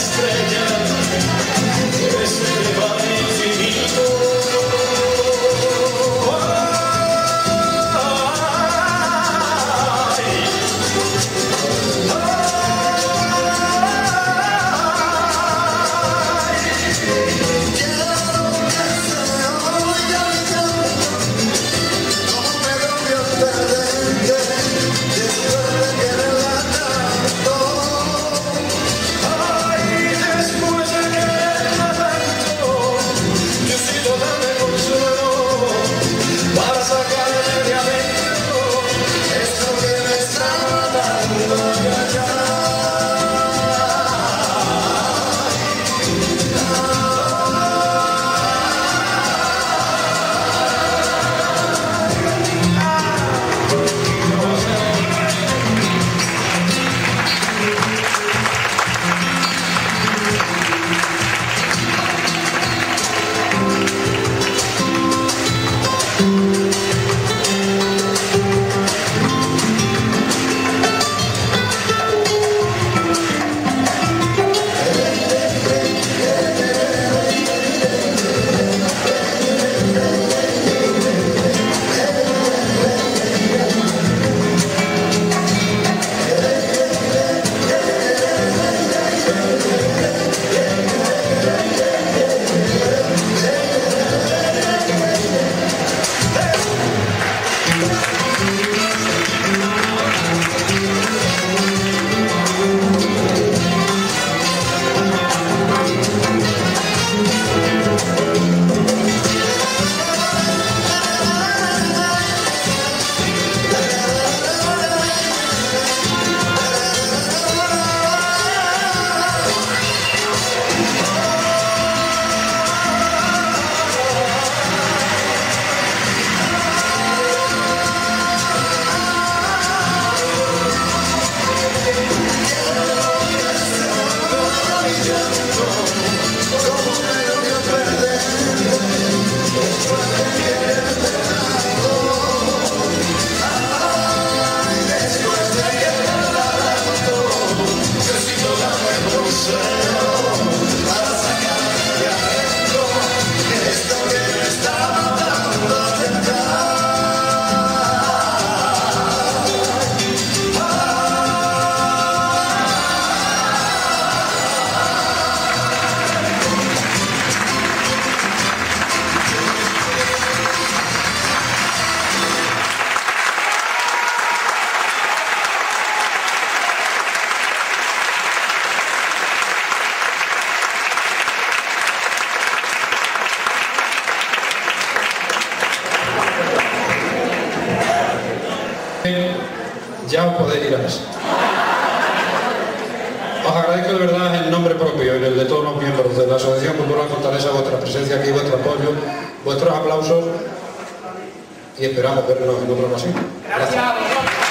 estrella. Podéis ir a casa. Os agradezco de verdad en nombre propio y el de todos los miembros de la Asociación Cultural Fortaleza vuestra presencia aquí, vuestro apoyo, vuestros aplausos y esperamos vernos en otra ocasión. Gracias.